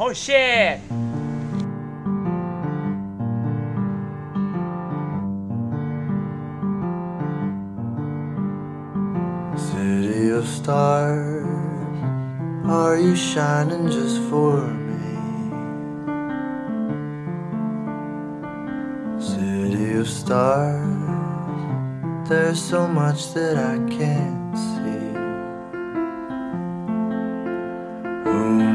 Oh shit! City of stars, are you shining just for me? City of stars, there's so much that I can't see. Who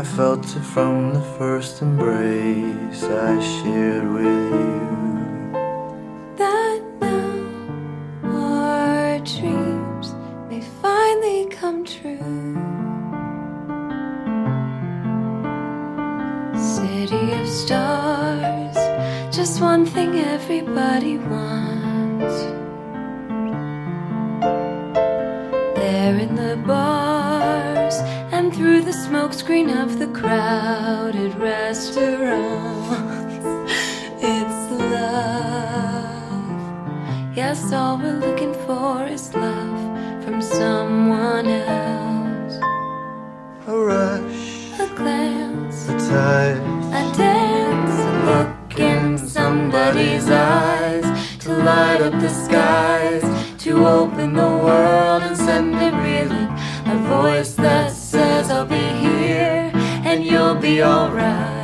I felt it from the first embrace I shared with you. that now our dreams may finally come true. City of stars, just one thing everybody wants. There in the bars through the smokescreen of the crowded restaurants. It's love. Yes, all we're looking for is love from someone else. A rush, A glance, a touch. a dance, a look in somebody's eyes to light up the skies, to open the world be alright.